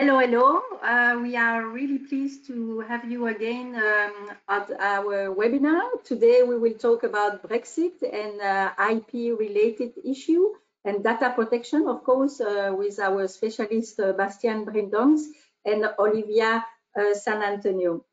Hello, hello. Uh, we are really pleased to have you again um, at our webinar. Today we will talk about Brexit and uh, IP related issue and data protection, of course, uh, with our specialist uh, Bastian Bruyndonckx and Olivia uh, Santantonio.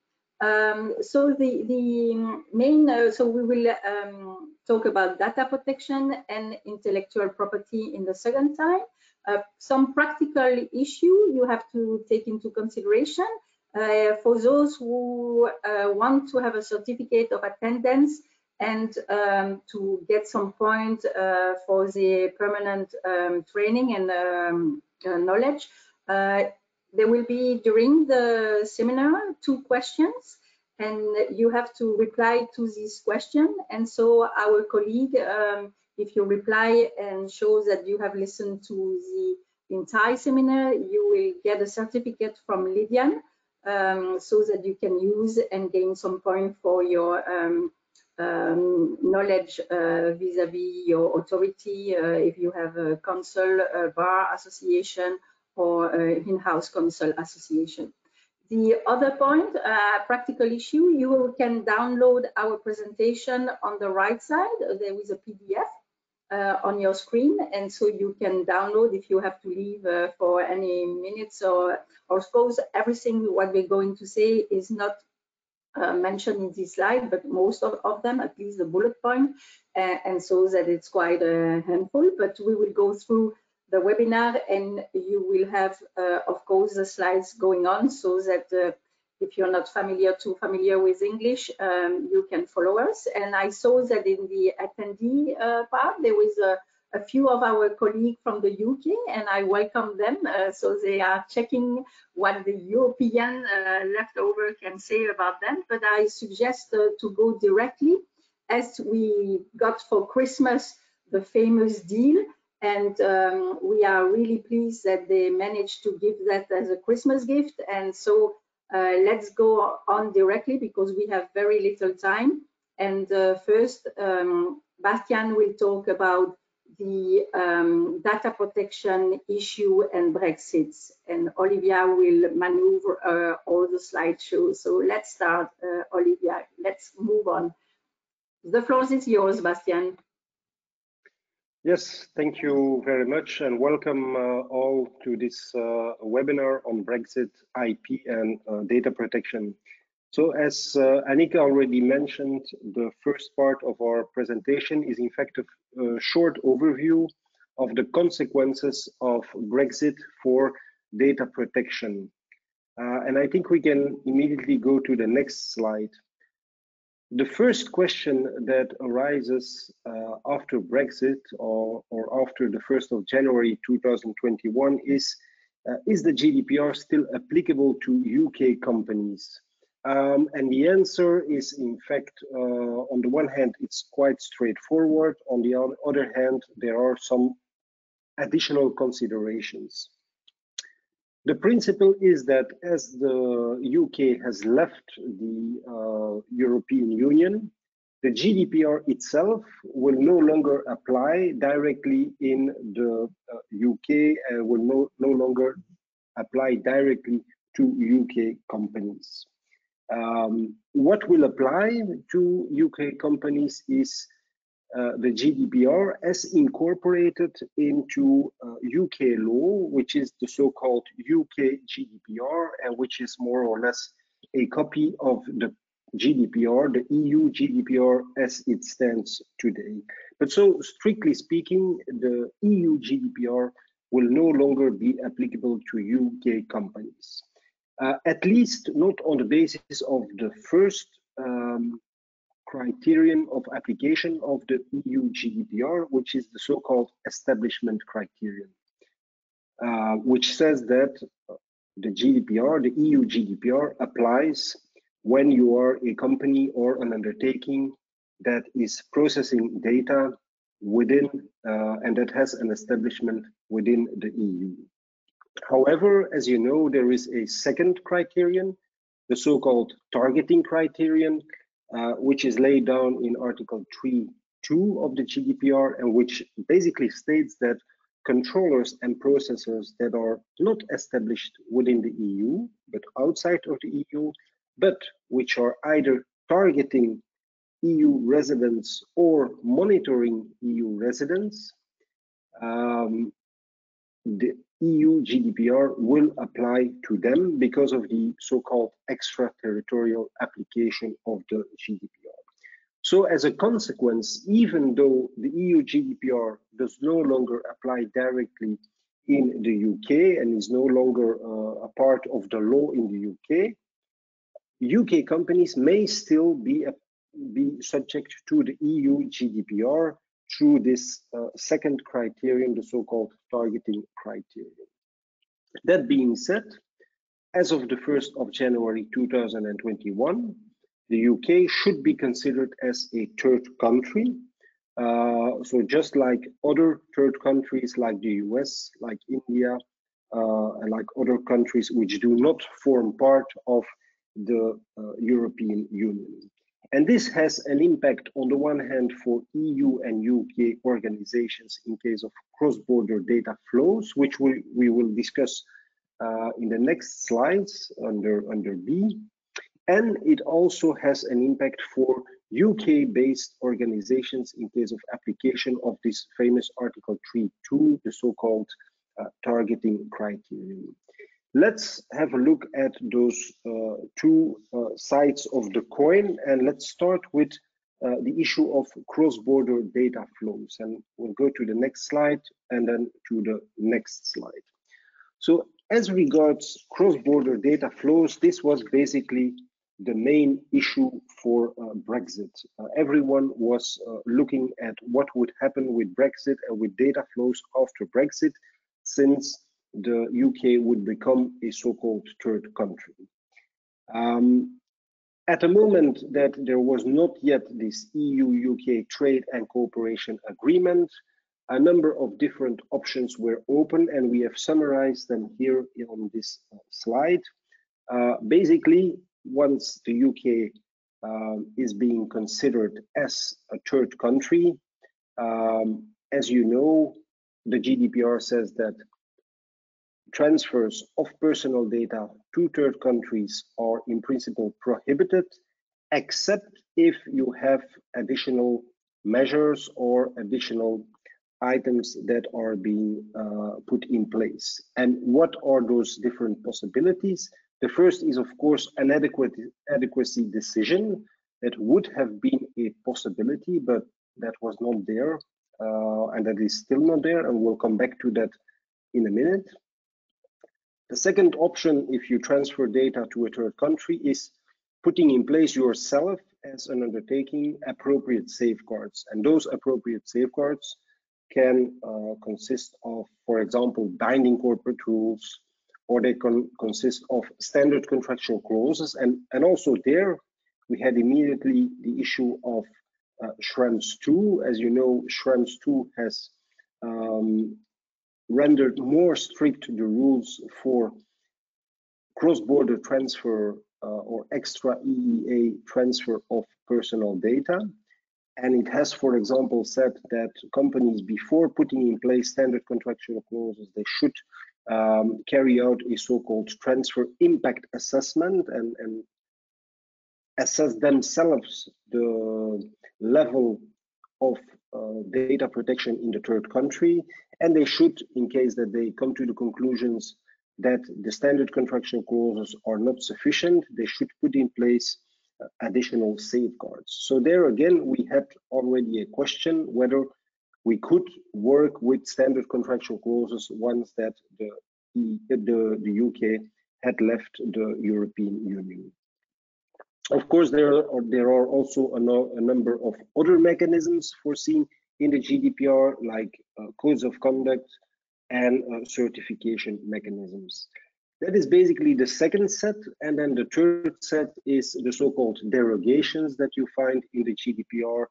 Um, so the, the main, uh, so we will um, talk about data protection and intellectual property in the second time. Uh, some practical issue you have to take into consideration. Uh, for those who uh, want to have a certificate of attendance and um, to get some point uh, for the permanent um, training and um, uh, knowledge, there will be during the seminar two questions and you have to reply to this question. And so our colleague um, if you reply and show that you have listened to the entire seminar, you will get a certificate from Lydian um, so that you can use and gain some point for your um, um, knowledge uh, vis-a-vis -vis your authority, uh, if you have a council, a bar association, or in-house council association. The other point, uh, practical issue, you can download our presentation on the right side. There is a PDF uh, on your screen. And so you can download if you have to leave uh, for any minutes or or suppose everything what we're going to say is not uh, mentioned in this slide but most of, of them at least the bullet point. Uh, and so that it's quite a handful but we will go through the webinar and you will have uh, of course the slides going on so that uh, if you're not familiar too familiar with English, um, you can follow us. And I saw that in the attendee uh, part, there was a, a, few of our colleagues from the UK, and I welcome them. Uh, so they are checking what the European uh, leftover can say about them. But I suggest uh, to go directly, as we got for Christmas the famous deal. And um, we are really pleased that they managed to give that as a Christmas gift. And so uh, let's go on directly because we have very little time. And uh, first, um, Bastian will talk about the um, data protection issue and Brexit, and Olivia will maneuver uh, all the slideshows. So let's start, uh, Olivia. Let's move on. The floor is yours, Bastian. Yes, thank you very much and welcome uh, all to this uh, webinar on Brexit, IP and uh, data protection. So as uh, Annika already mentioned, the first part of our presentation is in fact a, a short overview of the consequences of Brexit for data protection. Uh, and I think we can immediately go to the next slide. The first question that arises uh, after Brexit or, or after the 1st of January 2021 is, uh, is the GDPR still applicable to UK companies? Um, and the answer is, in fact, uh, on the one hand, it's quite straightforward. On the other hand, there are some additional considerations. The principle is that as the UK has left the uh, European Union, the GDPR itself will no longer apply directly in the uh, UK and will no, no longer apply directly to UK companies. Um, what will apply to UK companies is uh, the GDPR as incorporated into uh, UK law, which is the so-called UK GDPR, and which is more or less a copy of the GDPR, the EU GDPR as it stands today. But so strictly speaking, the EU GDPR will no longer be applicable to UK companies. Uh, at least not on the basis of the first um, criterion of application of the EU GDPR, which is the so-called establishment criterion, uh, which says that the GDPR, the EU GDPR applies when you are a company or an undertaking that is processing data within uh, and that has an establishment within the EU. However, as you know, there is a second criterion, the so-called targeting criterion, uh, which is laid down in Article 3.2 of the GDPR and which basically states that controllers and processors that are not established within the EU, but outside of the EU, but which are either targeting EU residents or monitoring EU residents, um, the EU GDPR will apply to them because of the so-called extraterritorial application of the GDPR. So as a consequence, even though the EU GDPR does no longer apply directly in the UK and is no longer uh, a part of the law in the UK, UK companies may still be, a, be subject to the EU GDPR through this uh, second criterion, the so-called targeting criterion. That being said, as of the 1st of January 2021, the UK should be considered as a third country. Uh, so just like other third countries like the US, like India, uh, and like other countries which do not form part of the uh, European Union. And this has an impact on the one hand for EU and UK organizations in case of cross-border data flows, which we, we will discuss uh, in the next slides under, under B. And it also has an impact for UK-based organizations in case of application of this famous Article 3.2, the so-called uh, targeting criterion. Let's have a look at those uh, two uh, sides of the coin and let's start with uh, the issue of cross-border data flows and we'll go to the next slide and then to the next slide. So as regards cross-border data flows, this was basically the main issue for uh, Brexit. Uh, everyone was uh, looking at what would happen with Brexit and with data flows after Brexit, since the UK would become a so-called third country. Um, at the moment that there was not yet this EU-UK trade and cooperation agreement, a number of different options were open and we have summarized them here on this uh, slide. Uh, basically, once the UK um, is being considered as a third country, um, as you know, the GDPR says that transfers of personal data to third countries are in principle prohibited, except if you have additional measures or additional items that are being uh, put in place. And what are those different possibilities? The first is, of course, an adequate adequacy decision that would have been a possibility, but that was not there, uh, and that is still not there, and we'll come back to that in a minute. The second option, if you transfer data to a third country, is putting in place yourself as an undertaking appropriate safeguards. And those appropriate safeguards can uh, consist of, for example, binding corporate rules, or they can consist of standard contractual clauses. And, and also there, we had immediately the issue of uh, Schrems 2. As you know, Schrems 2 has um, rendered more strict the rules for cross-border transfer uh, or extra EEA transfer of personal data. And it has, for example, said that companies, before putting in place standard contractual clauses, they should um, carry out a so-called transfer impact assessment and, and assess themselves the level of uh, data protection in the third country and they should, in case that they come to the conclusions that the standard contractual clauses are not sufficient, they should put in place uh, additional safeguards. So there again, we had already a question whether we could work with standard contractual clauses once that the, the, the UK had left the European Union. Of course, there are, there are also a, no, a number of other mechanisms foreseen in the GDPR, like uh, codes of conduct and uh, certification mechanisms. That is basically the second set. And then the third set is the so-called derogations that you find in the GDPR,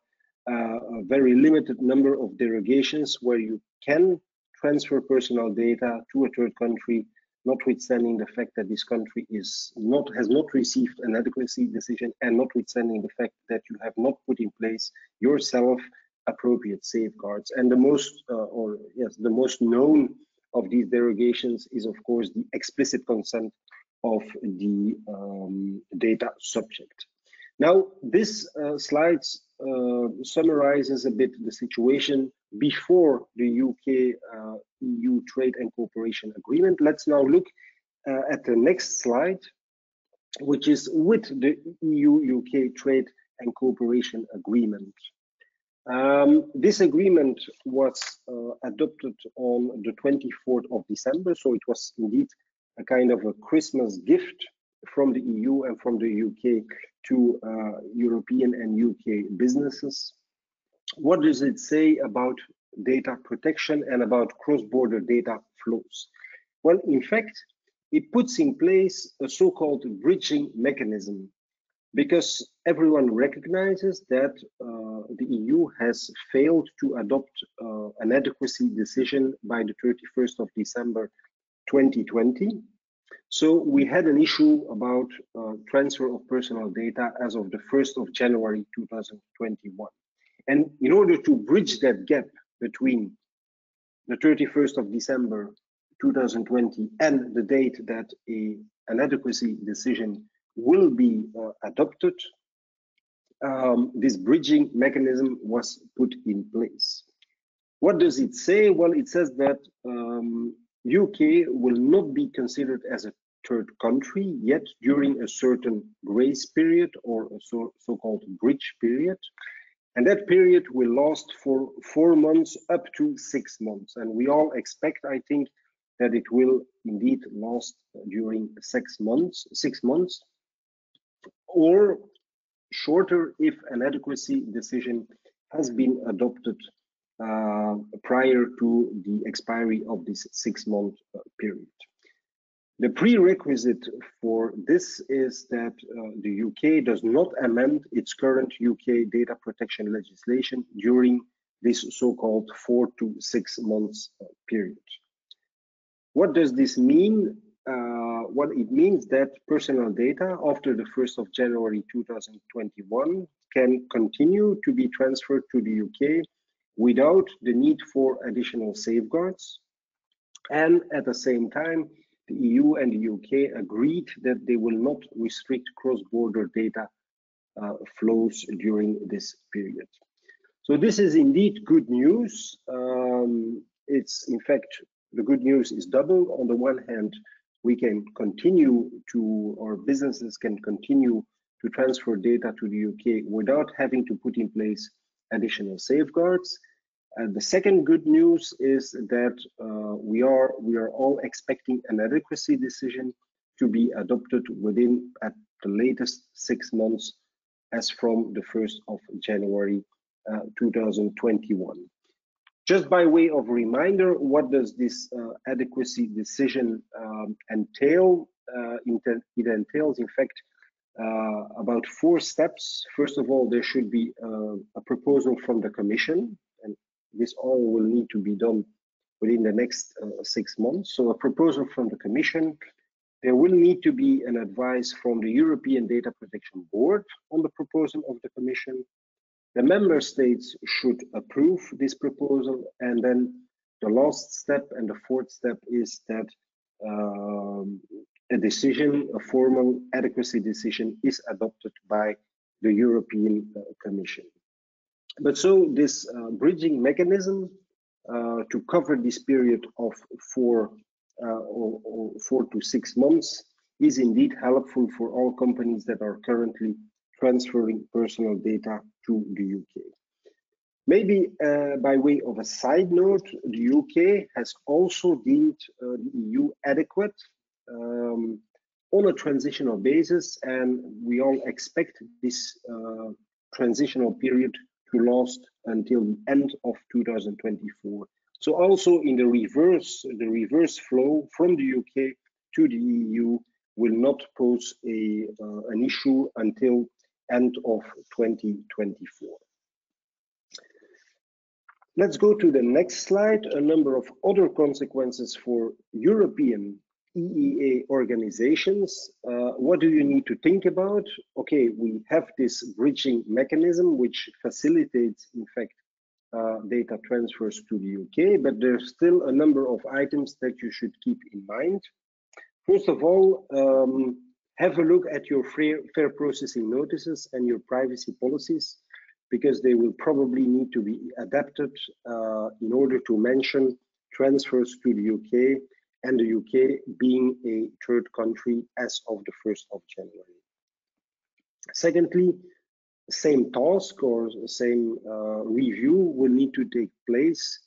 uh, a very limited number of derogations where you can transfer personal data to a third country, notwithstanding the fact that this country is not has not received an adequacy decision and notwithstanding the fact that you have not put in place yourself appropriate safeguards. And the most, uh, or yes, the most known of these derogations is of course the explicit consent of the um, data subject. Now, this uh, slide uh, summarizes a bit the situation before the UK uh, EU Trade and Cooperation Agreement. Let's now look uh, at the next slide, which is with the EU UK Trade and Cooperation Agreement. Um, this agreement was uh, adopted on the 24th of December, so it was indeed a kind of a Christmas gift from the EU and from the UK to uh, European and UK businesses. What does it say about data protection and about cross-border data flows? Well, in fact, it puts in place a so-called bridging mechanism because everyone recognizes that uh, the EU has failed to adopt uh, an adequacy decision by the 31st of December 2020. So we had an issue about uh, transfer of personal data as of the 1st of January 2021. And in order to bridge that gap between the 31st of December 2020 and the date that a, an adequacy decision will be uh, adopted, um, this bridging mechanism was put in place. What does it say? Well, it says that um, UK will not be considered as a third country yet during a certain grace period or a so-called bridge period. And that period will last for four months up to six months. And we all expect, I think, that it will indeed last during six months, six months or shorter if an adequacy decision has been adopted uh, prior to the expiry of this six-month uh, period. The prerequisite for this is that uh, the UK does not amend its current UK data protection legislation during this so-called four to six months uh, period. What does this mean? Uh, what it means that personal data after the 1st of January 2021 can continue to be transferred to the UK without the need for additional safeguards. And at the same time, the EU and the UK agreed that they will not restrict cross-border data uh, flows during this period. So this is indeed good news. Um, it's in fact, the good news is double. On the one hand, we can continue to, or businesses can continue to transfer data to the UK without having to put in place additional safeguards. And the second good news is that uh, we are we are all expecting an adequacy decision to be adopted within at the latest six months as from the 1st of January uh, 2021. Just by way of reminder, what does this uh, adequacy decision um, entail? Uh, it entails, in fact, uh, about four steps. First of all, there should be a proposal from the Commission, and this all will need to be done within the next uh, six months. So a proposal from the Commission. There will need to be an advice from the European Data Protection Board on the proposal of the Commission. The member states should approve this proposal and then the last step and the fourth step is that um, a decision, a formal adequacy decision is adopted by the European uh, Commission. But so this uh, bridging mechanism uh, to cover this period of four, uh, or, or four to six months is indeed helpful for all companies that are currently transferring personal data to the UK. Maybe uh, by way of a side note, the UK has also deemed uh, the EU adequate um, on a transitional basis, and we all expect this uh, transitional period to last until the end of 2024. So also in the reverse, the reverse flow from the UK to the EU will not pose a, uh, an issue until end of 2024. Let's go to the next slide, a number of other consequences for European EEA organizations. Uh, what do you need to think about? Okay, we have this bridging mechanism which facilitates, in fact, uh, data transfers to the UK, but there's still a number of items that you should keep in mind. First of all, um, have a look at your fair, fair processing notices and your privacy policies because they will probably need to be adapted uh, in order to mention transfers to the UK and the UK being a third country as of the 1st of January. Secondly, same task or same uh, review will need to take place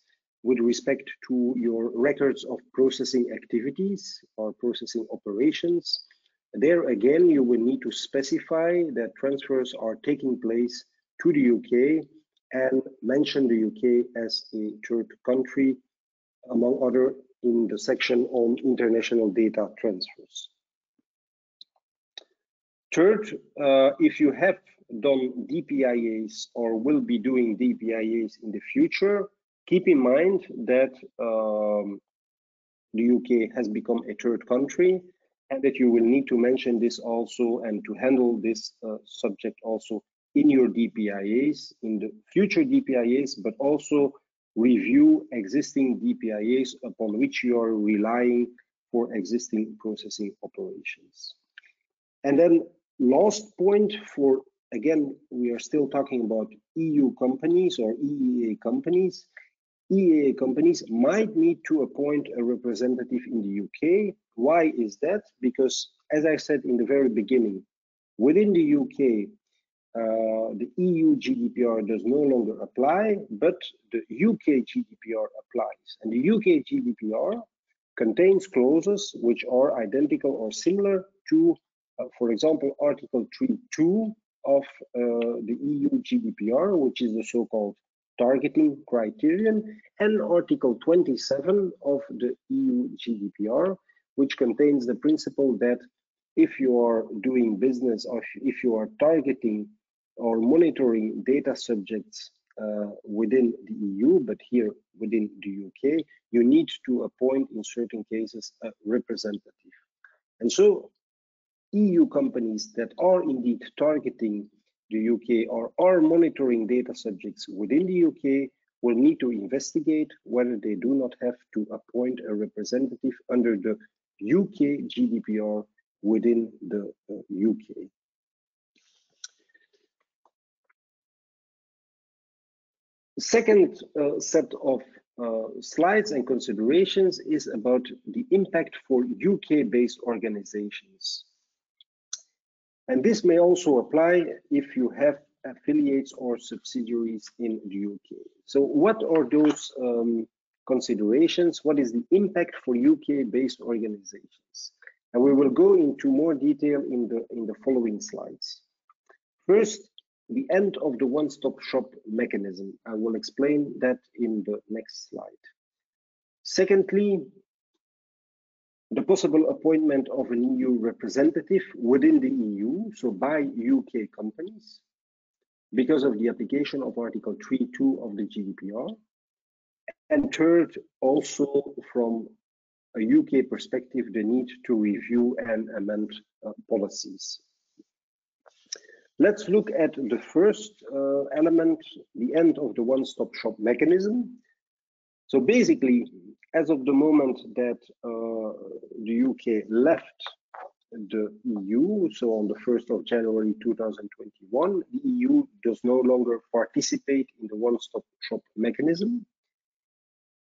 with respect to your records of processing activities or processing operations. There again, you will need to specify that transfers are taking place to the UK and mention the UK as a third country, among other in the section on international data transfers. Third, uh, if you have done DPIAs or will be doing DPIAs in the future, keep in mind that um, the UK has become a third country and that you will need to mention this also and to handle this uh, subject also in your DPIAs, in the future DPIAs, but also review existing DPIAs upon which you are relying for existing processing operations. And then last point for again, we are still talking about EU companies or EEA companies. EEA companies might need to appoint a representative in the UK. Why is that? Because, as I said in the very beginning, within the UK, uh, the EU GDPR does no longer apply, but the UK GDPR applies. And the UK GDPR contains clauses which are identical or similar to, uh, for example, Article 3.2 of uh, the EU GDPR, which is the so-called targeting criterion, and Article 27 of the EU GDPR, which contains the principle that if you are doing business or if you are targeting or monitoring data subjects uh, within the EU, but here within the UK, you need to appoint in certain cases a representative. And so EU companies that are indeed targeting the UK or are monitoring data subjects within the UK will need to investigate whether they do not have to appoint a representative under the UK GDPR within the UK. The second uh, set of uh, slides and considerations is about the impact for UK-based organizations. And this may also apply if you have affiliates or subsidiaries in the UK. So what are those um, considerations? What is the impact for UK-based organizations? And we will go into more detail in the, in the following slides. First, the end of the one-stop shop mechanism. I will explain that in the next slide. Secondly, the possible appointment of an EU representative within the EU, so by UK companies, because of the application of Article 3.2 of the GDPR. And third, also from a UK perspective, the need to review and amend uh, policies. Let's look at the first uh, element, the end of the one-stop shop mechanism. So basically, as of the moment that uh, the UK left the EU, so on the 1st of January 2021, the EU does no longer participate in the one-stop shop mechanism.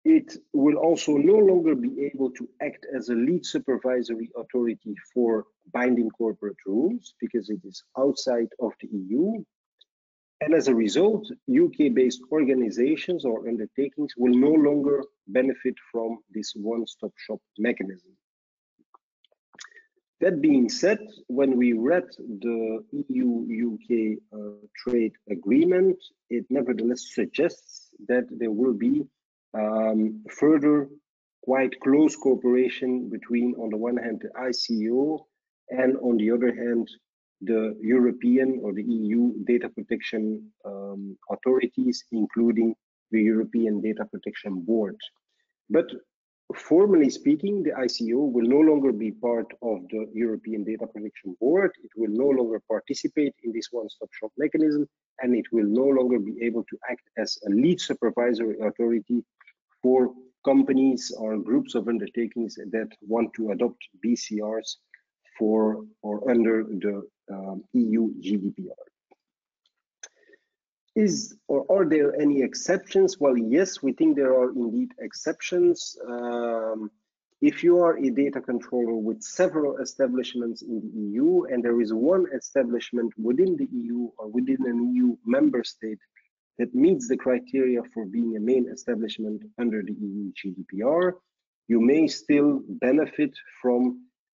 It will also no longer be able to act as a lead supervisory authority for binding corporate rules because it is outside of the EU. And as a result, UK-based organizations or undertakings will no longer benefit from this one-stop shop mechanism. That being said, when we read the EU-UK uh, trade agreement, it nevertheless suggests that there will be um, further quite close cooperation between, on the one hand, the ICO, and on the other hand, the European or the EU data protection um, authorities, including the European Data Protection Board. But formally speaking, the ICO will no longer be part of the European Data Protection Board. It will no longer participate in this one-stop shop mechanism, and it will no longer be able to act as a lead supervisory authority for companies or groups of undertakings that want to adopt BCRs for or under the um, EU GDPR. Is or are there any exceptions? Well, yes, we think there are indeed exceptions. Um, if you are a data controller with several establishments in the EU and there is one establishment within the EU or within an EU member state that meets the criteria for being a main establishment under the EU GDPR, you may still benefit from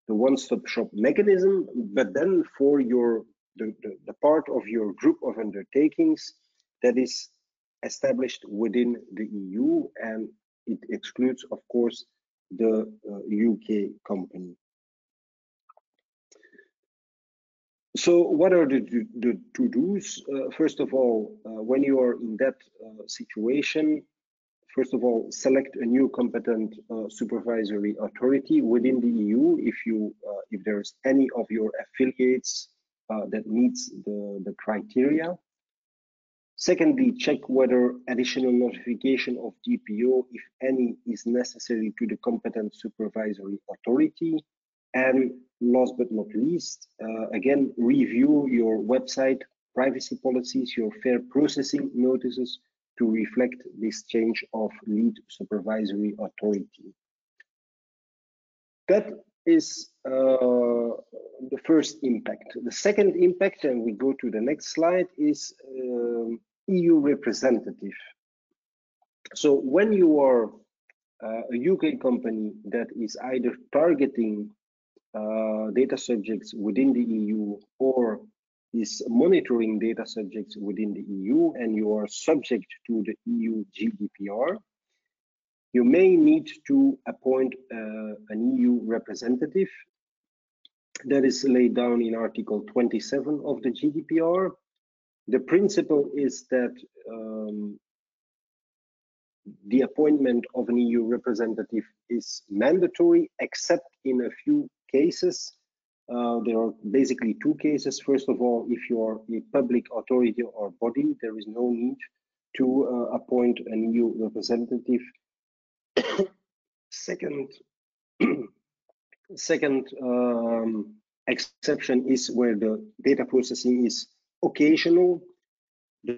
the one-stop shop mechanism, but then for your the, the, the part of your group of undertakings that is established within the EU and it excludes, of course, the uh, UK company. So what are the, the to-dos? Uh, first of all, uh, when you are in that uh, situation, first of all, select a new competent uh, supervisory authority within the EU if you uh, if there's any of your affiliates uh, that meets the, the criteria. Secondly, check whether additional notification of DPO, if any, is necessary to the competent supervisory authority. And last but not least, uh, again, review your website privacy policies, your fair processing notices to reflect this change of lead supervisory authority. That is uh, the first impact. The second impact, and we go to the next slide, is um, EU representative. So when you are uh, a UK company that is either targeting uh, data subjects within the EU or is monitoring data subjects within the EU and you are subject to the EU GDPR, you may need to appoint uh, an EU representative that is laid down in Article 27 of the GDPR. The principle is that um, the appointment of an EU representative is mandatory, except in a few cases. Uh, there are basically two cases. First of all, if you are a public authority or body, there is no need to uh, appoint an EU representative. second, second um, exception is where the data processing is occasional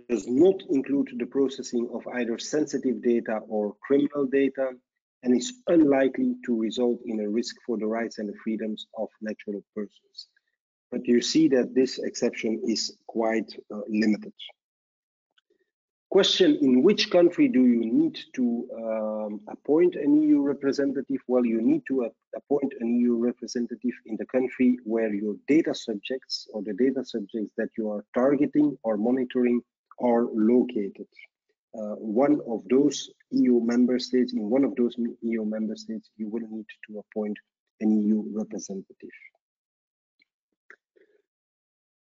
does not include the processing of either sensitive data or criminal data and is unlikely to result in a risk for the rights and the freedoms of natural persons. But you see that this exception is quite uh, limited. Question, in which country do you need to um, appoint an EU representative? Well, you need to appoint an EU representative in the country where your data subjects or the data subjects that you are targeting or monitoring are located. Uh, one of those EU member states, in one of those EU member states, you will need to appoint an EU representative.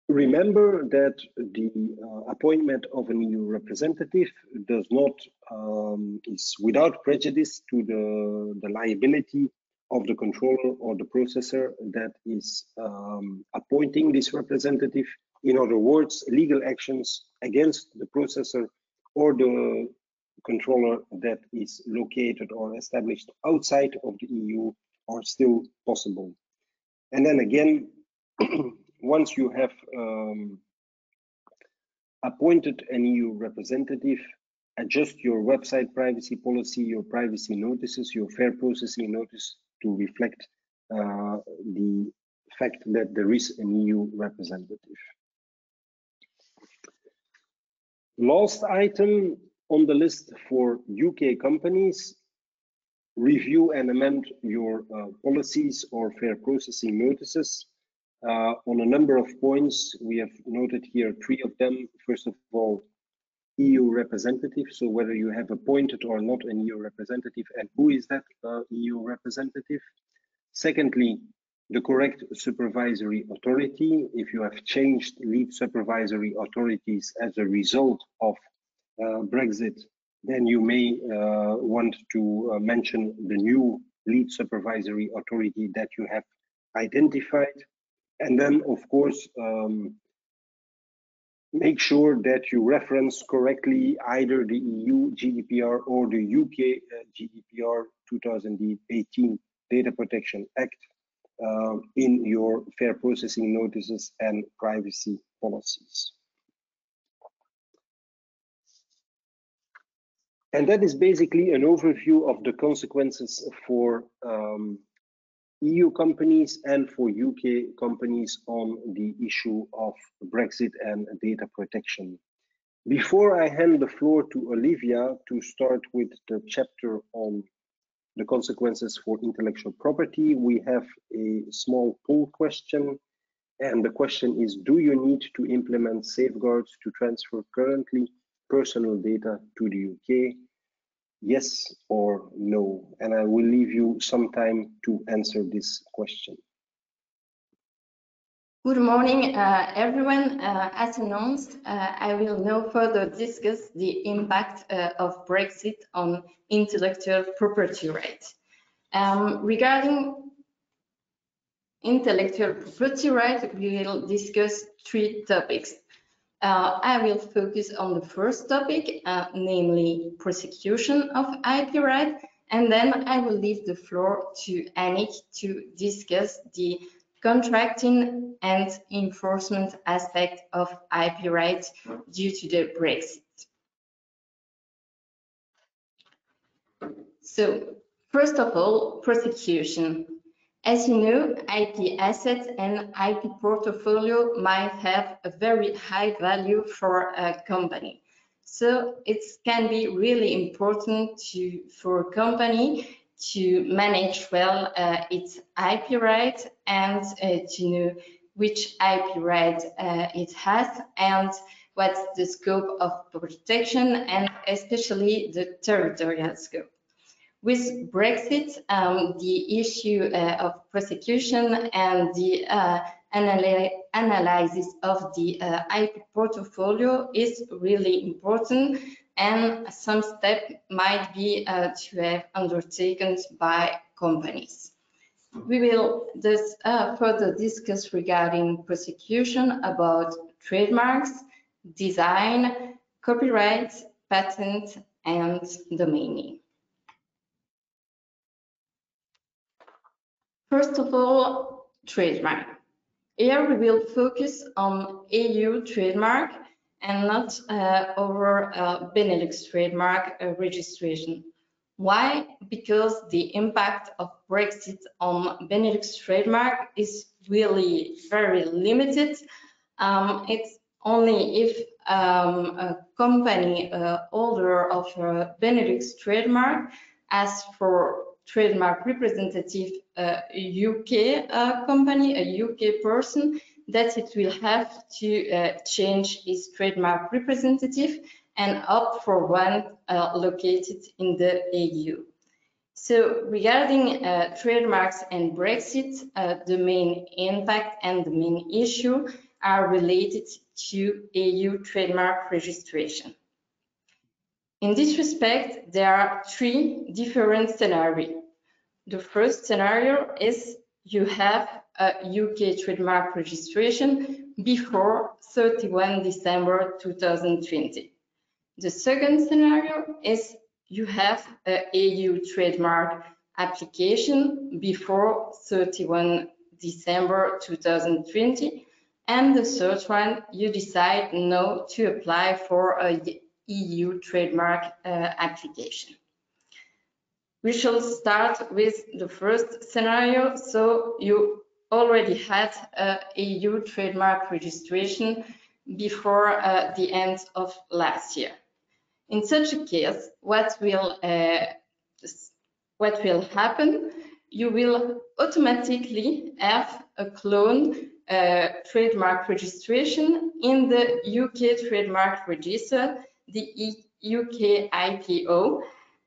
Remember that the uh, appointment of an EU representative does not um, is without prejudice to the, the liability of the controller or the processor that is um, appointing this representative. In other words, legal actions against the processor or the controller that is located or established outside of the EU are still possible. And then again, once you have um, appointed an EU representative, adjust your website privacy policy, your privacy notices, your fair processing notice to reflect uh, the fact that there is an EU representative. Last item on the list for UK companies, review and amend your uh, policies or fair processing notices uh, on a number of points. We have noted here three of them. First of all, EU representative. So whether you have appointed or not an EU representative and who is that uh, EU representative. Secondly, the correct supervisory authority. If you have changed lead supervisory authorities as a result of uh, Brexit, then you may uh, want to uh, mention the new lead supervisory authority that you have identified. And then, of course, um, make sure that you reference correctly either the EU GDPR or the UK uh, GDPR 2018 Data Protection Act uh, in your fair processing notices and privacy policies. And that is basically an overview of the consequences for um, EU companies and for UK companies on the issue of Brexit and data protection. Before I hand the floor to Olivia to start with the chapter on the consequences for intellectual property, we have a small poll question. And the question is, do you need to implement safeguards to transfer currently personal data to the UK? yes or no? And I will leave you some time to answer this question. Good morning, uh, everyone. Uh, as announced, uh, I will now further discuss the impact uh, of Brexit on intellectual property rights. Um, regarding intellectual property rights, we will discuss three topics. Uh, I will focus on the first topic, uh, namely prosecution of IP right, and then I will leave the floor to Annick to discuss the contracting and enforcement aspect of IP rights due to the Brexit. So, first of all, prosecution. As you know, IP assets and IP portfolio might have a very high value for a company. So it can be really important to, for a company to manage well uh, its IP rights and uh, to know which IP right uh, it has and what's the scope of protection and especially the territorial scope. With Brexit, um, the issue uh, of prosecution and the uh, analysis of the uh, IP portfolio is really important and some step might be uh, to have undertaken by companies. We will thus uh, further discuss regarding prosecution about trademarks, design, copyright, patent, and domain name. First of all, trademark. Here we will focus on EU trademark and not uh, over uh, Benelux trademark uh, registration. Why? Because the impact of Brexit on Benelux trademark is really very limited. Um, it's only if um, a company uh, holder of a Benelux trademark asks for trademark representative a UK uh, company, a UK person, that it will have to uh, change its trademark representative and opt for one uh, located in the EU. So regarding uh, trademarks and Brexit, uh, the main impact and the main issue are related to EU trademark registration. In this respect, there are three different scenarios. The first scenario is you have UK trademark registration before 31 December 2020. The second scenario is you have a EU trademark application before 31 December 2020. And the third one, you decide no to apply for a EU trademark uh, application. We shall start with the first scenario. So you already had a EU trademark registration before uh, the end of last year. In such a case, what will uh, what will happen? You will automatically have a clone uh, trademark registration in the UK trademark register the UK IPO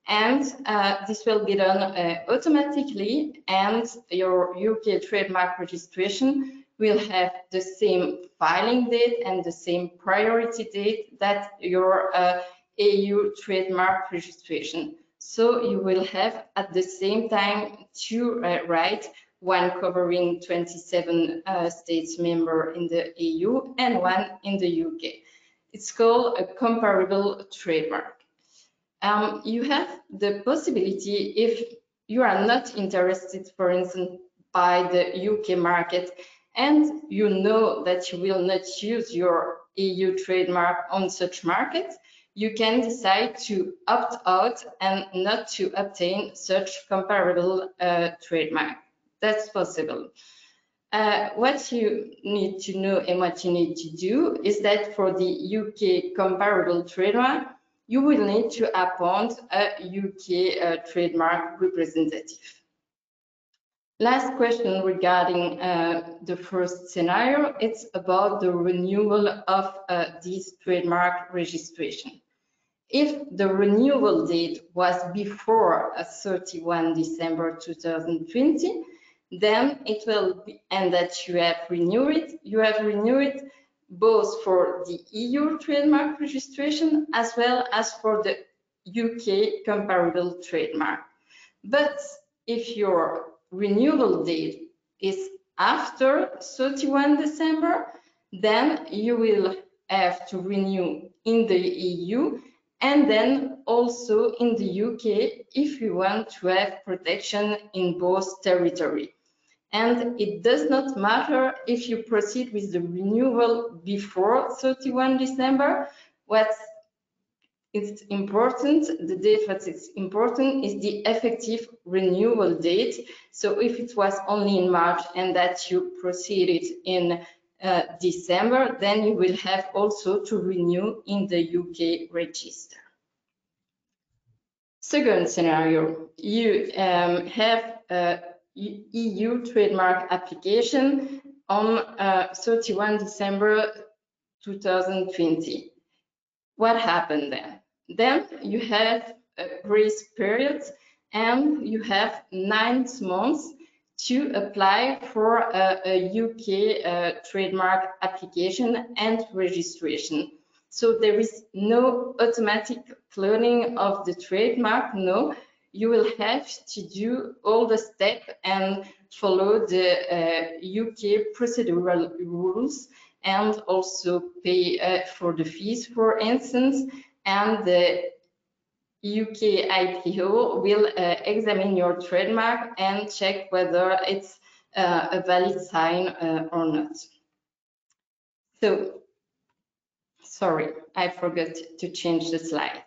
and uh, this will be done uh, automatically and your UK trademark registration will have the same filing date and the same priority date that your uh, EU trademark registration. So you will have at the same time two uh, rights, one covering 27 uh, states member in the EU and one in the UK. It's called a comparable trademark. Um, you have the possibility if you are not interested, for instance, by the UK market and you know that you will not use your EU trademark on such market, you can decide to opt out and not to obtain such comparable uh, trademark. That's possible. Uh, what you need to know and what you need to do is that for the UK comparable trademark, you will need to appoint a UK uh, trademark representative. Last question regarding uh, the first scenario, it's about the renewal of uh, this trademark registration. If the renewal date was before 31 December 2020, then it will be, and that you have renewed it, you have renewed both for the EU trademark registration as well as for the UK comparable trademark. But if your renewal date is after 31 December, then you will have to renew in the EU and then also in the UK if you want to have protection in both territory. And it does not matter if you proceed with the renewal before 31 December. What is important, the date that is important is the effective renewal date. So if it was only in March and that you proceeded in uh, December, then you will have also to renew in the UK register. Second scenario, you um, have a EU trademark application on uh, 31 December 2020. What happened then? Then you have a grace period and you have nine months to apply for a, a UK uh, trademark application and registration. So there is no automatic cloning of the trademark, no. You will have to do all the steps and follow the uh, UK procedural rules and also pay uh, for the fees, for instance, and the UK IPO will uh, examine your trademark and check whether it's uh, a valid sign uh, or not. So, sorry, I forgot to change the slide.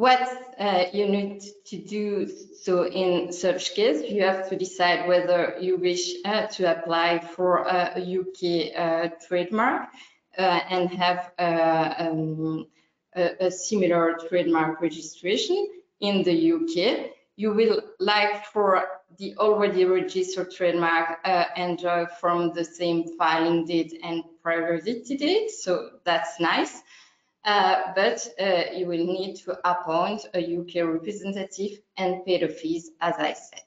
What uh, you need to do, so in such case, you have to decide whether you wish uh, to apply for a UK uh, trademark and have um, a, a similar trademark registration in the UK. You will, like for the already registered trademark, uh, enjoy from the same filing date and priority date, so that's nice. Uh, but uh, you will need to appoint a UK representative and pay the fees, as I said.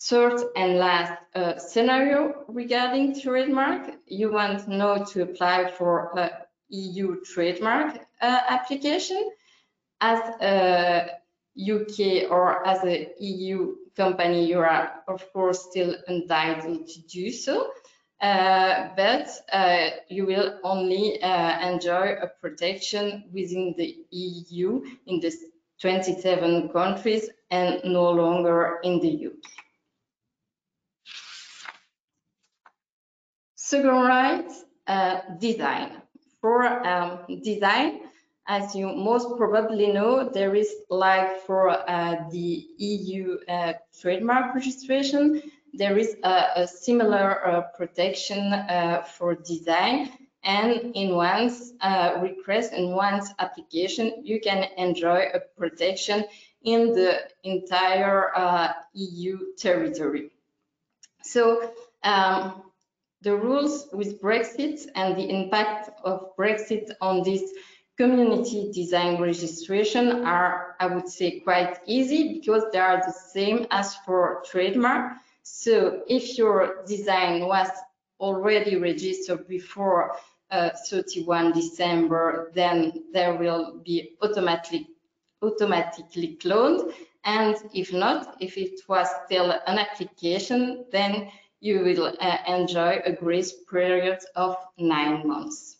Third and last uh, scenario regarding trademark, you want now to apply for a EU trademark uh, application. As a UK or as a EU company, you are of course still entitled to do so. Uh, but uh, you will only uh, enjoy a protection within the EU in the 27 countries and no longer in the UK. Second right, uh, design for um, design, as you most probably know, there is like for uh, the EU uh, trademark registration, there is a, a similar uh, protection uh, for design. And in one's uh, request and one's application, you can enjoy a protection in the entire uh, EU territory. So um, the rules with Brexit and the impact of Brexit on this community design registration are, I would say, quite easy because they are the same as for trademark. So if your design was already registered before uh, 31 December, then there will be automatically automatically cloned. And if not, if it was still an application, then you will uh, enjoy a grace period of nine months.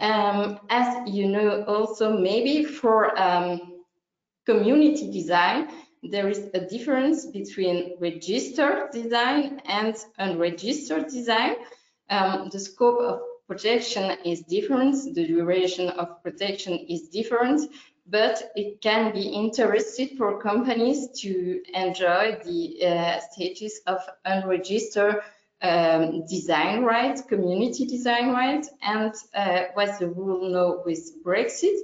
Um, as you know also maybe for um, community design, there is a difference between registered design and unregistered design. Um, the scope of protection is different, the duration of protection is different, but it can be interesting for companies to enjoy the uh, status of unregistered um, design rights, community design rights, and uh, what's the rule now with Brexit?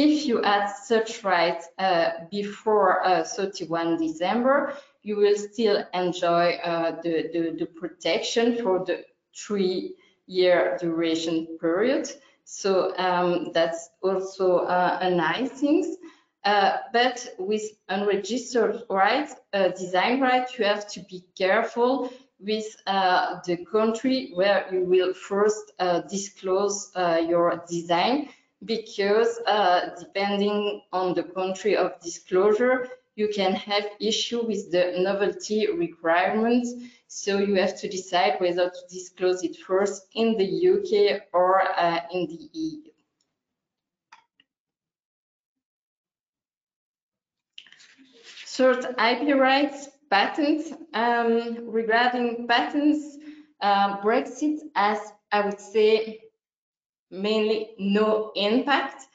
If you add such rights uh, before uh, 31 December, you will still enjoy uh, the, the, the protection for the three year duration period. So um, that's also uh, a nice thing. Uh, but with unregistered rights, uh, design rights, you have to be careful with uh, the country where you will first uh, disclose your design because depending on the country of disclosure, you can have issue with the novelty requirements. So you have to decide whether to disclose it first in the UK or uh, in the EU. Third, IP rights, patents. Um, regarding patents, uh, Brexit has, I would say, mainly no impact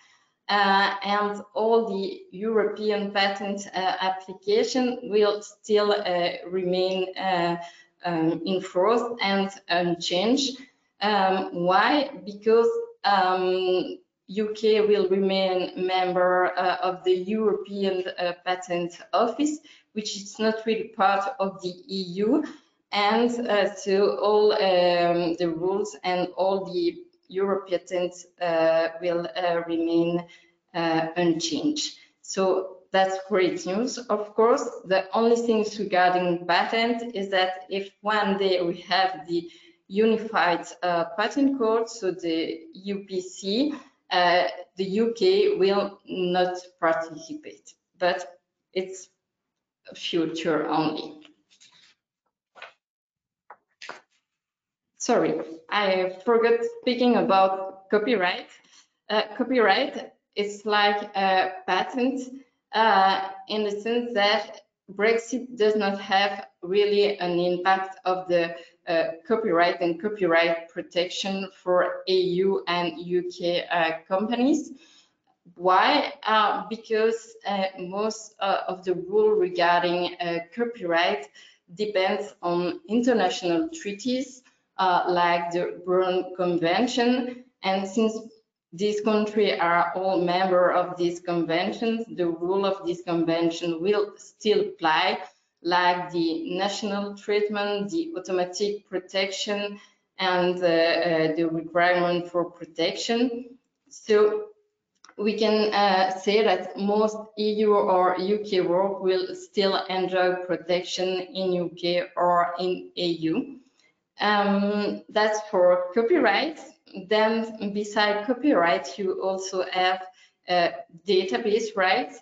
uh, and all the European patent uh, application will still uh, remain uh, um, in force and unchanged. Um, why? Because um, UK will remain member uh, of the European uh, Patent Office, which is not really part of the EU. And so all um, the rules and all the European uh, will uh, remain uh, unchanged. So that's great news. Of course, the only things regarding patent is that if one day we have the unified uh, patent court, so the UPC, uh, the UK will not participate, but it's future only. Sorry, I forgot speaking about copyright. Uh, copyright is like a patent uh, in the sense that Brexit does not have really an impact of the uh, copyright and copyright protection for EU and UK uh, companies. Why? Uh, because uh, most of the rule regarding copyright depends on international treaties uh, like the Berne Convention. And since these countries are all member of these conventions, the rule of this convention will still apply, like the national treatment, the automatic protection, and uh, uh, the requirement for protection. So we can uh, say that most EU or UK work will still enjoy protection in UK or in EU. Um, that's for copyright. Then beside copyright, you also have uh, database rights.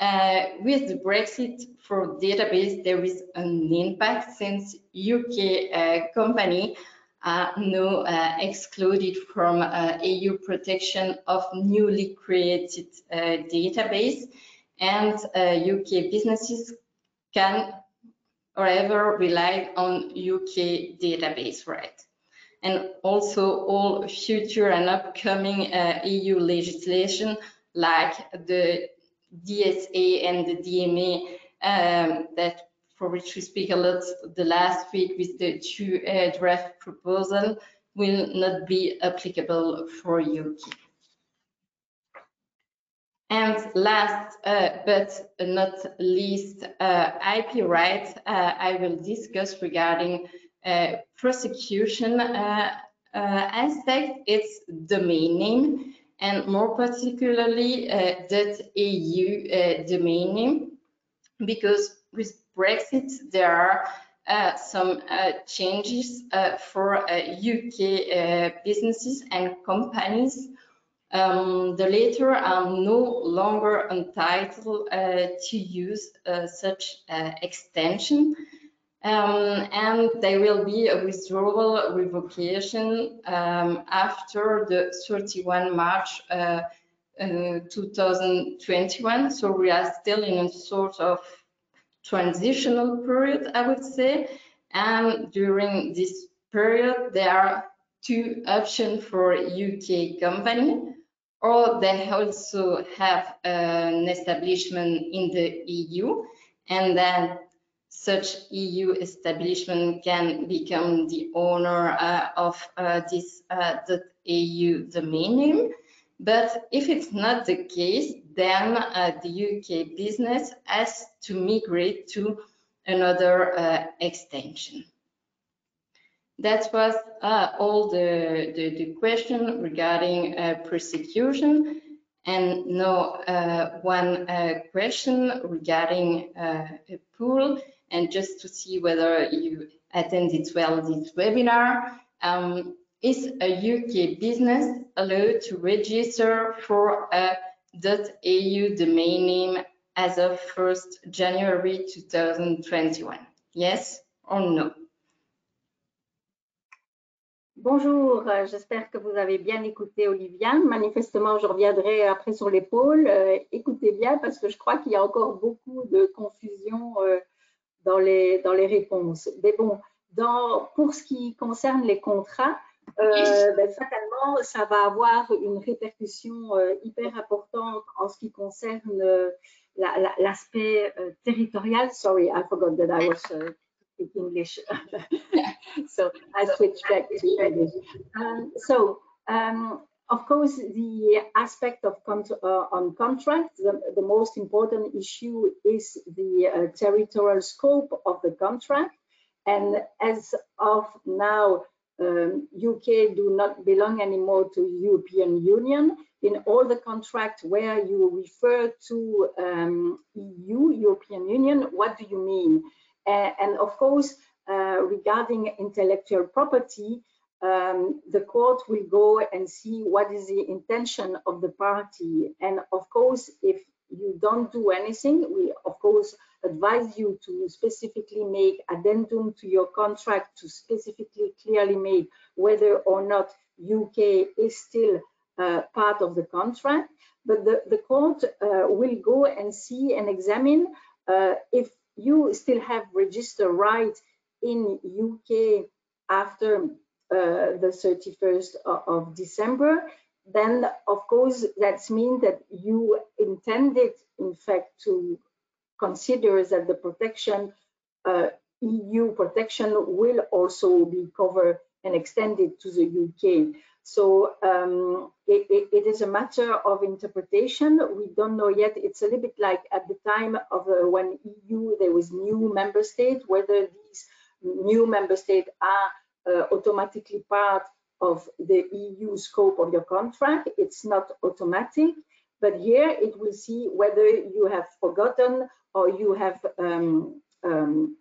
Uh, with the Brexit for database, there is an impact since UK uh, company are now uh, excluded from uh, EU protection of newly created uh, database and UK businesses can or ever relied on UK database right? And also all future and upcoming uh, EU legislation like the DSA and the DMA um, that for which we speak a lot the last week with the two uh, draft proposal will not be applicable for UK. And last uh, but not least, uh, IP rights, uh, I will discuss regarding uh, prosecution uh, uh, aspect, its domain name, and more particularly that .eu domain name, because with Brexit there are some changes for UK businesses and companies. Um, the latter are no longer entitled to use such extension. Um, and there will be a withdrawal revocation um, after the 31 March uh, uh, 2021. So we are still in a sort of transitional period, I would say. And during this period, there are two options for UK company, or they also have an establishment in the EU, and then such EU establishment can become the owner uh, of uh, this uh, .eu domain. But if it's not the case, then uh, the UK business has to migrate to another uh, extension. That was uh, all the, the, the, question regarding uh, prosecution. And now uh, one uh, question regarding a pool and just to see whether you attended well this webinar. Um, is a UK business allowed to register for a .eu domain name as of 1st January 2021? Yes or no? Bonjour, euh, j'espère que vous avez bien écouté Olivia. Manifestement, je reviendrai après sur l'épaule. Euh, écoutez bien parce que je crois qu'il y a encore beaucoup de confusion euh, dans, les, dans les réponses. Mais bon, dans, pour ce qui concerne les contrats, euh, ben, fatalement, ça va avoir une répercussion euh, hyper importante en ce qui concerne euh, l'aspect la, territorial. Sorry, I forgot that I was speaking English. so I switched back to English. Um, so, um, of course, the aspect of con uh, on contract, the, the, most important issue is the uh, territorial scope of the contract. And as of now, um, UK do not belong anymore to European Union. In all the contracts where you refer to um, EU, European Union, what do you mean? And of course, uh, regarding intellectual property, um, the court will go and see what is the intention of the party. And of course, if you don't do anything, we of course advise you to specifically make addendum to your contract to specifically clearly make whether or not UK is still uh, part of the contract. But the, the court uh, will go and see and examine uh, if you still have register right in UK after uh, the 31st of December, then of course that means that you intended in fact to consider that the protection uh, EU protection will also be covered and extended to the UK. So um, it, it, it is a matter of interpretation. We don't know yet. It's a little bit like at the time of uh, when EU there was new member state, whether these new member states are uh, automatically part of the EU scope of your contract. It's not automatic, but here it will see whether you have forgotten or you have um, um,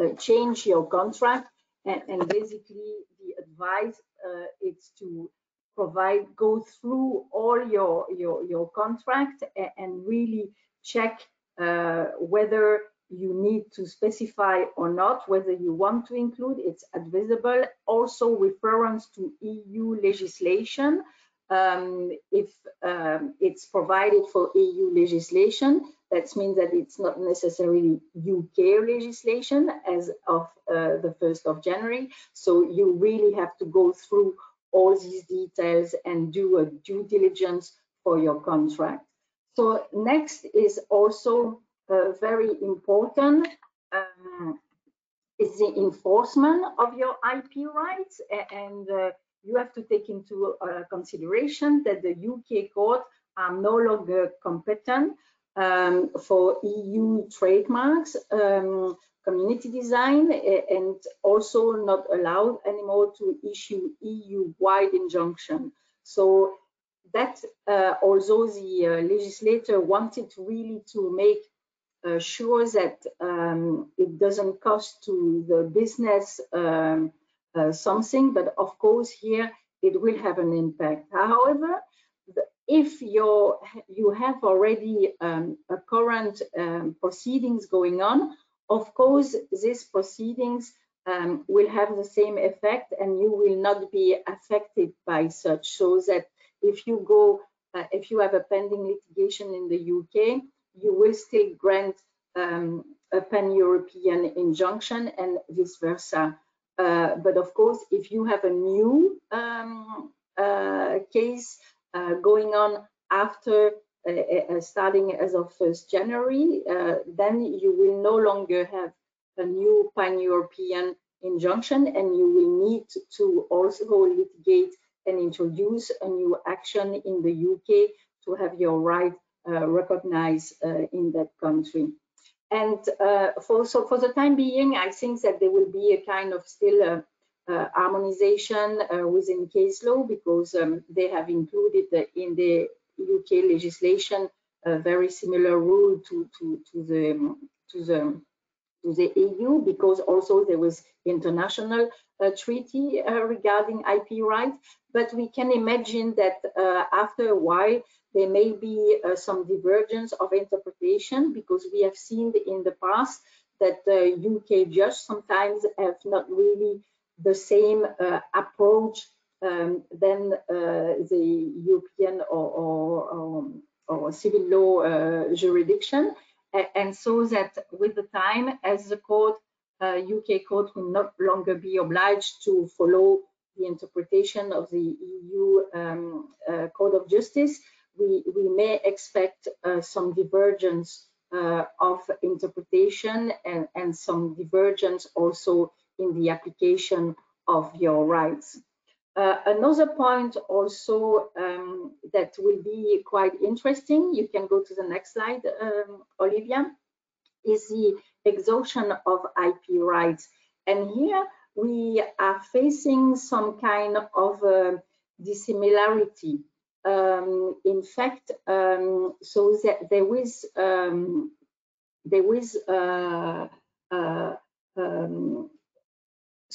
uh, changed your contract. And, and, basically the advice uh, is to provide, go through all your, your, your contract and, and really check uh, whether you need to specify or not whether you want to include it's advisable. Also reference to eu legislation. Um, if um, it's provided for eu legislation that means that it's not necessarily uk legislation as of uh, the 1st of january. So you really have to go through all these details and do a due diligence for your contract. So next is also uh, very important um, is the enforcement of your IP rights. And uh, you have to take into uh, consideration that the UK court are no longer competent um, for EU trademarks, um, community design, and also not allowed anymore to issue EU-wide injunction. So that, uh, although the uh, legislator wanted really to make uh, sure that um, it doesn't cost to the business um, uh, something, but of course here it will have an impact. However, the, if you you have already um, a current um, proceedings going on, of course these proceedings um, will have the same effect and you will not be affected by such. So that if you go, uh, if you have a pending litigation in the UK, you will still grant um, a pan-European injunction and vice versa. Uh, but of course, if you have a new um, uh, case going on after uh, uh, starting as of 1st January, then you will no longer have a new pan-European injunction and you will need to also litigate and introduce a new action in the UK to have your right uh, recognized uh, in that country. And uh, for, so for the time being, I think that there will be a kind of still uh, harmonization uh, within case law because um, they have included in the UK legislation a very similar rule to to to the to the to the EU because also there was international uh, treaty uh, regarding IP rights. But we can imagine that uh, after a while there may be uh, some divergence of interpretation because we have seen in the past that the UK judges sometimes have not really the same uh, approach um, than uh, the European or, or, or civil law uh, jurisdiction. And so that with the time, as the court, UK court will not longer be obliged to follow the interpretation of the EU um, uh, Court of Justice, we, we may expect uh, some divergence uh, of interpretation and, and some divergence also in the application of your rights. Uh, another point also um, that will be quite interesting, you can go to the next slide, um, Olivia, is the exhaustion of IP rights. And here we are facing some kind of uh, dissimilarity. Um, in fact, um, so that there is um, there is uh, uh, um,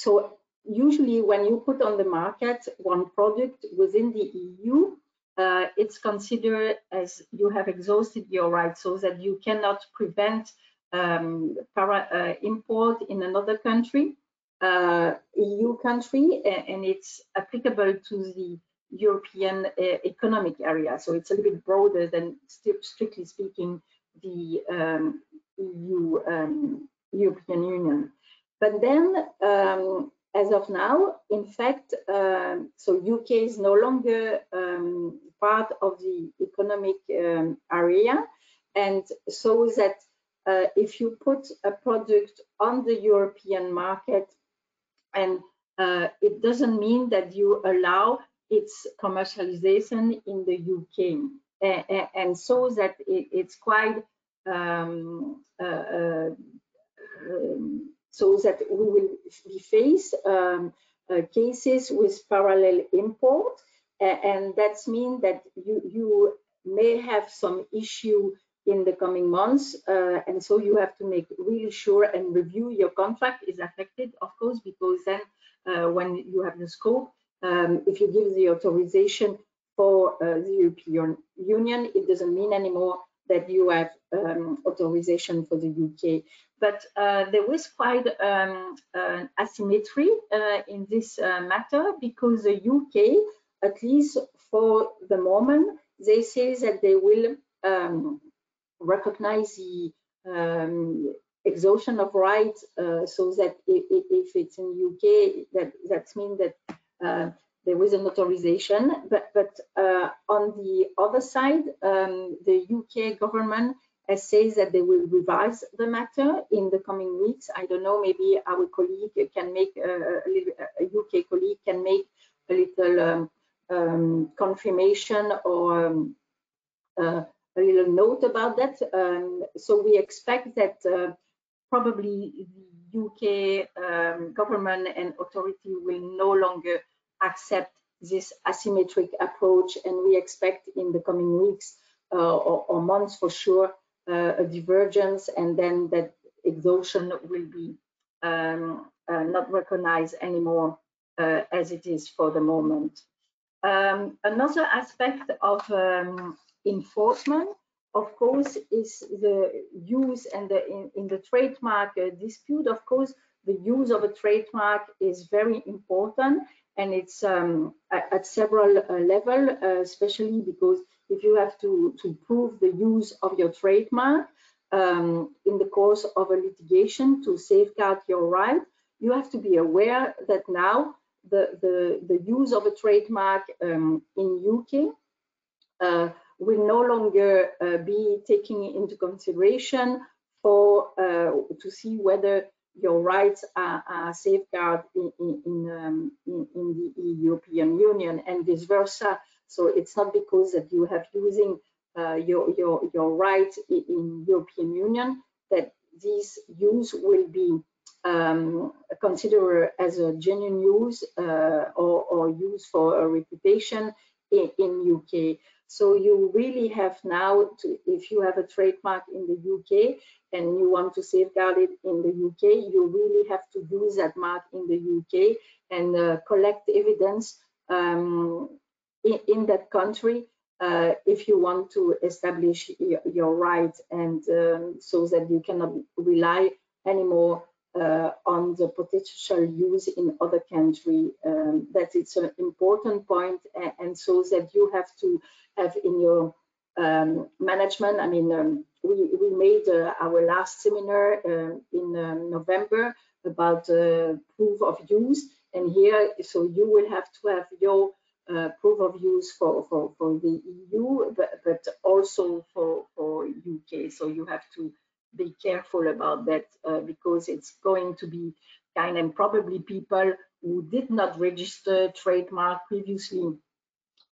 so usually when you put on the market one product within the EU, uh, it's considered as you have exhausted your rights so that you cannot prevent um, para, uh, import in another country, uh, EU country, and it's applicable to the European uh, economic area. So it's a little bit broader than strictly speaking the um, EU um, European Union. But then, um, as of now, in fact, um, so UK is no longer um, part of the economic um, area, and so that uh, if you put a product on the European market, and uh, it doesn't mean that you allow its commercialization in the UK, and, and so that it, it's quite um, uh, uh um, so that we will be face um, uh, cases with parallel import, and that means that you, you may have some issue in the coming months, uh, and so you have to make really sure and review your contract is affected, of course, because then uh, when you have the scope, um, if you give the authorization for uh, the European Union, it doesn't mean anymore that you have um, authorization for the UK. But uh, there was quite um, an asymmetry uh, in this uh, matter because the UK, at least for the moment, they say that they will um, recognize the um, exhaustion of rights uh, so that if, if, it's in UK, that that means that uh, there was an authorization, but, but uh, on the other side, um, the UK government says that they will revise the matter in the coming weeks. I don't know, maybe our colleague can make, a, a, a UK colleague can make a little um, um, confirmation or um, uh, a little note about that. Um, so we expect that uh, probably the UK um, government and authority will no longer accept this asymmetric approach and we expect in the coming weeks uh, or, or, months for sure uh, a divergence and then that exhaustion will be um, uh, not recognized anymore uh, as it is for the moment. Um, another aspect of um, enforcement, of course, is the use and the in, in the trademark uh, dispute. Of course, the use of a trademark is very important, and it's um, at, at, several uh, level, uh, especially because if you have to to prove the use of your trademark um, in the course of a litigation to safeguard your right, you have to be aware that now the, the, the use of a trademark um, in UK uh, will no longer uh, be taken into consideration for uh, to see whether your rights are, are safeguarded in, in, um, in, in, the European Union and vice versa. So it's not because that you have using uh, your, your, your rights in European Union that this use will be um, considered as a genuine use uh, or, or use for a reputation in, in, UK. So you really have now to, if you have a trademark in the UK and you want to safeguard it in the UK, you really have to use that mark in the UK and uh, collect evidence um, in, in, that country uh, if you want to establish your, your right and um, so that you cannot rely anymore uh, on the potential use in other country. Um, that it's an important point and, and, so that you have to have in your um, management. I mean, um, we, we made uh, our last seminar uh, in um, November about uh, proof of use and here, so you will have to have your uh, proof of use for, for, for the EU, but, but also for, for UK. So you have to be careful about that uh, because it's going to be kind and probably people who did not register trademark previously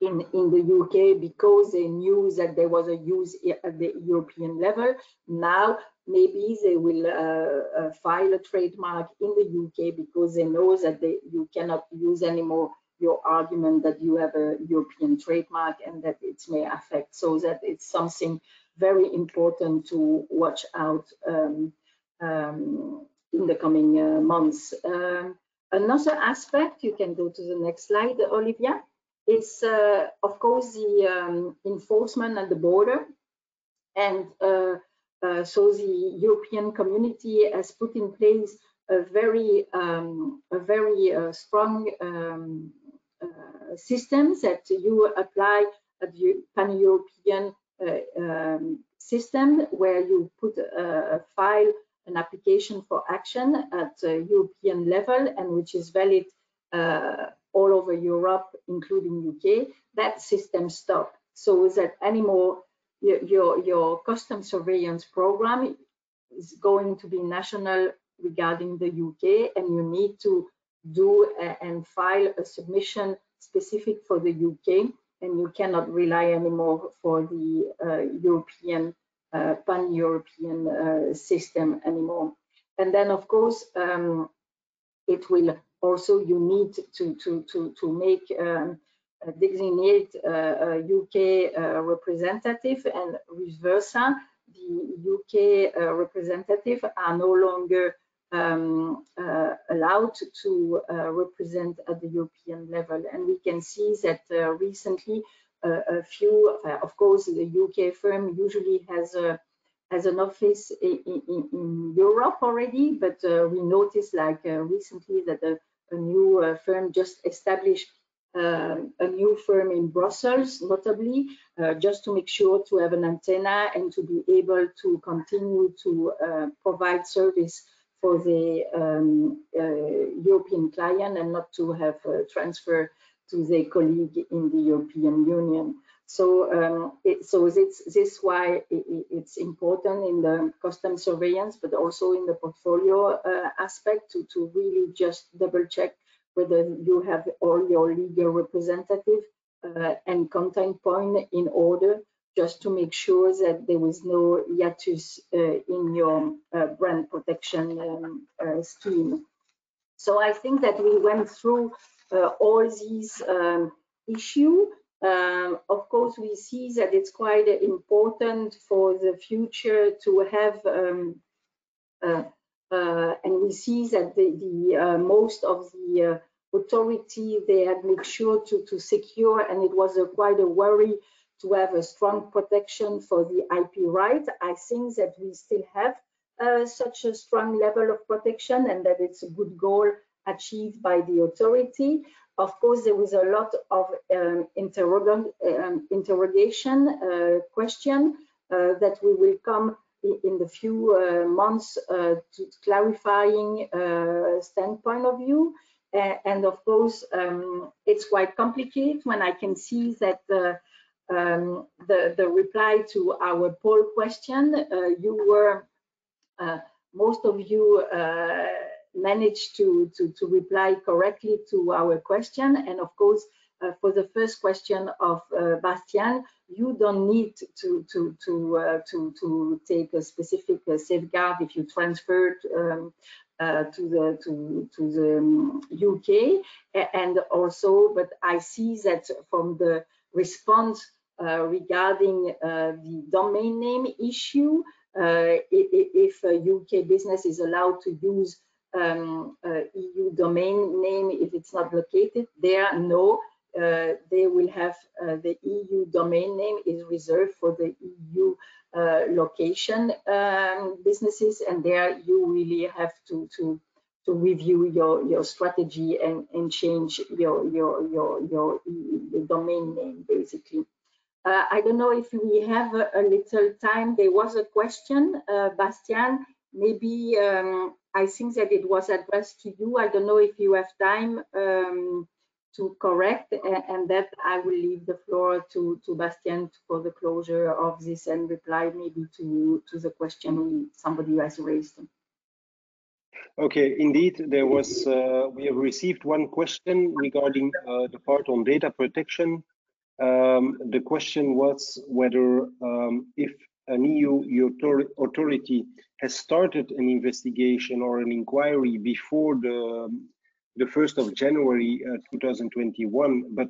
in, in the UK because they knew that there was a use at the European level. Now, maybe they will uh, uh, file a trademark in the UK because they know that they, you cannot use anymore your argument that you have a European trademark and that it may affect. So that it's something very important to watch out um, um, in the coming uh, months. Um, another aspect, you can go to the next slide, Olivia, is uh, of course the um, enforcement at the border. And uh, uh, so the European community has put in place a very, um, a very strong um, systems that you apply at the pan-European um, system where you put a, a, file, an application for action at European level and which is valid uh, all over Europe, including UK, that system stopped. So is that anymore your, your, your custom surveillance program is going to be national regarding the UK and you need to do a, and file a submission specific for the UK and you cannot rely anymore for the uh, European, uh, pan-European uh, system anymore. And then of course, um, it will also, you need to, to, to, to make um, designate a UK uh, representative and vice versa. The UK uh, representative are no longer um, uh, allowed to uh, represent at the European level. And we can see that uh, recently a few, of course, the UK firm usually has a has an office in, in, in Europe already, but uh, we noticed like uh, recently that a, a new uh, firm just established um, a new firm in Brussels, notably, just to make sure to have an antenna and to be able to continue to provide service for the um, uh, European client and not to have uh, transfer to the colleague in the European Union. So, um, it, so this why it, it's important in the custom surveillance, but also in the portfolio uh, aspect to, to really just double check whether you have all your legal representative uh, and contact point in order just to make sure that there was no hiatus uh, in your uh, brand protection um, uh, scheme. So I think that we went through all these um, issues Um, of course, we see that it's quite important for the future to have, um, uh, uh, and we see that the, the uh, most of the uh, authority they had made sure to, to secure, and it was a, quite a worry to have a strong protection for the IP right. I think that we still have uh, such a strong level of protection and that it's a good goal achieved by the authority. Of course, there was a lot of um, um, interrogation uh, question uh, that we will come in, the few uh, months uh, to clarifying uh, standpoint of view. and of course, um, it's quite complicated when I can see that um, the, the reply to our poll question, you were, most of you managed to, to, to reply correctly to our question. And of course, uh, for the first question of uh, Bastian, you don't need to to to uh, to to take a specific uh, safeguard if you transfer um, uh, to the to to the um, UK. And also, but I see that from the response uh, regarding the domain name issue, if a UK business is allowed to use um, uh, EU domain name if it's not located there. No, uh, they will have uh, the EU domain name is reserved for the EU uh, location um, businesses, and there you really have to to to review your your strategy and and change your your your your, your domain name basically. Uh, I don't know if we have a, a, little time. There was a question, uh, Bastian. Maybe um, I think that it was addressed to you. I don't know if you have time um, to correct and, and, that I will leave the floor to, to Bastien for the closure of this and reply maybe to, to the question somebody has raised. Okay, indeed, there was, uh, we have received one question regarding uh, the part on data protection. Um, the question was whether um, if an EU authority has started an investigation or an inquiry before the the 1st of January uh, 2021, but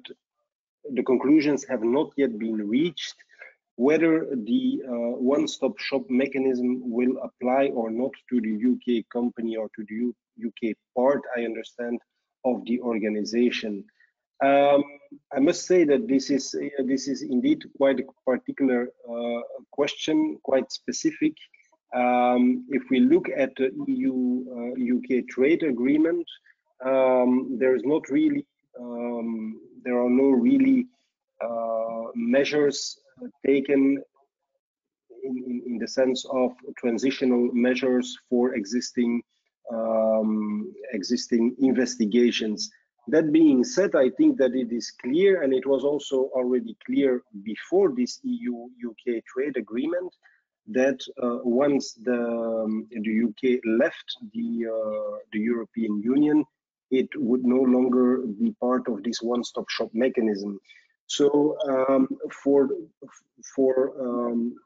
the conclusions have not yet been reached, whether the uh, one-stop shop mechanism will apply or not to the UK company or to the U UK part, I understand, of the organization. Um, I must say that this is uh, this is indeed quite a particular uh, question, quite specific. Um, if we look at the EU uh, UK trade agreement, um, there is not really um, there are no really uh, measures taken in, in, in, the sense of transitional measures for existing um, existing investigations. That being said, I think that it is clear, and it was also already clear before this EU-UK trade agreement, that uh, once the, um, the UK left the, uh, the European Union, it would no longer be part of this one-stop shop mechanism. So um, for, for um,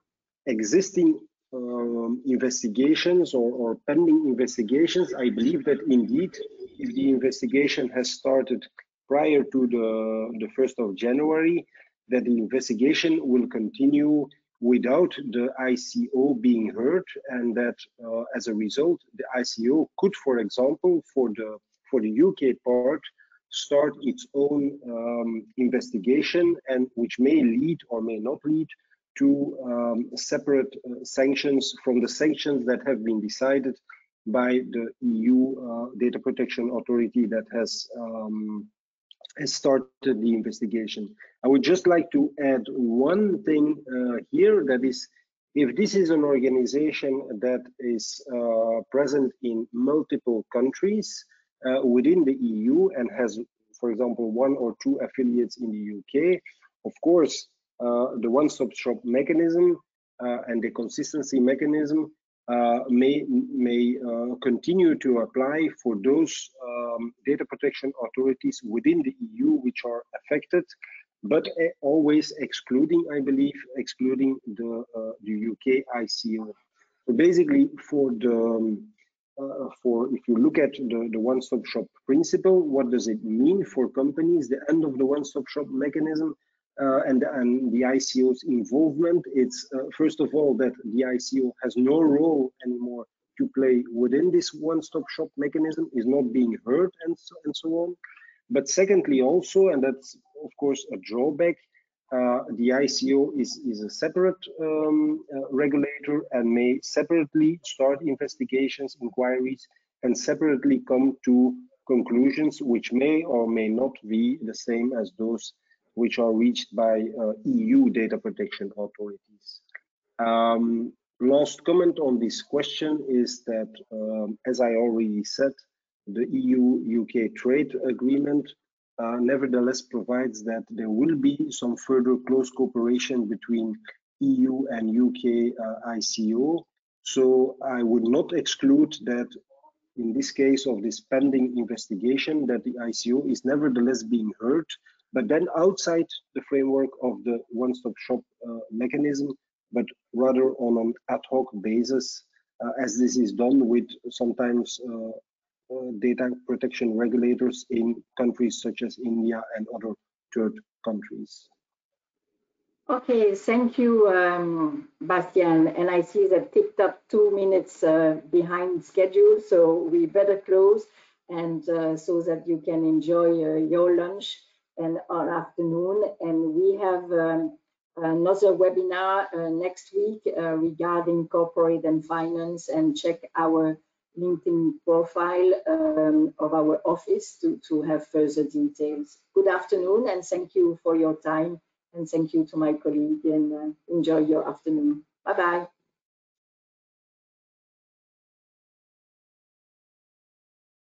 existing um, investigations or, or, pending investigations, I believe that indeed, if the investigation has started prior to the, the 1st of January, that the investigation will continue without the ICO being heard, and that uh, as a result, the ICO could, for example, for the for the UK part, start its own um, investigation, and which may lead or may not lead to um, separate uh, sanctions from the sanctions that have been decided by the EU uh, Data Protection Authority that has, um, has started the investigation. I would just like to add one thing uh, here that is if this is an organization that is uh, present in multiple countries uh, within the EU and has, for example, one or two affiliates in the UK, of course, uh, the one-stop shop mechanism uh, and the consistency mechanism may may uh, continue to apply for those um, data protection authorities within the EU which are affected, but always excluding, I believe, excluding the uh, the UK ICO. So basically, for the um, uh, for if you look at the, the one-stop shop principle, what does it mean for companies? The end of the one-stop shop mechanism uh, and, and the ICO's involvement. It's uh, first of all that the ICO has no role anymore to play within this one-stop shop mechanism, is not being heard and so, and so on. But secondly also, and that's of course a drawback, uh, the ICO is, is a separate um, uh, regulator and may separately start investigations, inquiries, and separately come to conclusions which may or may not be the same as those which are reached by uh, EU data protection authorities. Um, last comment on this question is that, um, as I already said, the EU-UK trade agreement uh, nevertheless provides that there will be some further close cooperation between EU and UK uh, ICO. So I would not exclude that in this case of this pending investigation that the ICO is nevertheless being heard, but then outside the framework of the one-stop shop uh, mechanism, but rather on an ad hoc basis, uh, as this is done with sometimes uh, uh data protection regulators in countries such as India and other third countries. Okay, thank you, um, Bastiaan. And I see that ticked up two minutes uh, behind schedule, so we better close and uh, so that you can enjoy uh, your lunch and our afternoon. And we have um, another webinar uh, next week uh, regarding corporate and finance and check our LinkedIn profile um, of our office to, to have further details. Good afternoon and thank you for your time and thank you to my colleague and uh, enjoy your afternoon. Bye-bye.